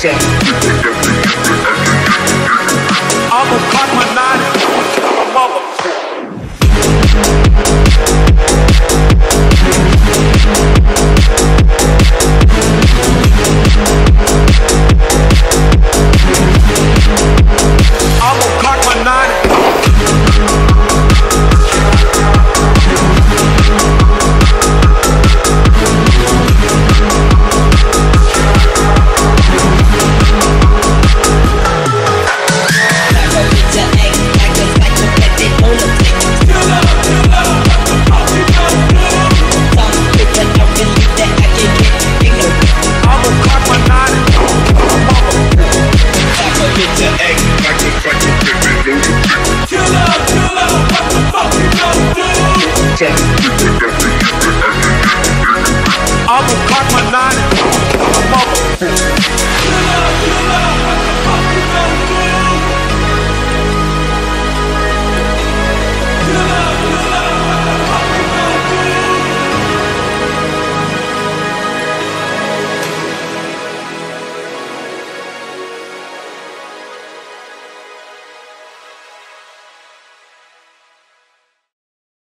Jack. my Cotton check. I will cock my nine. I'm.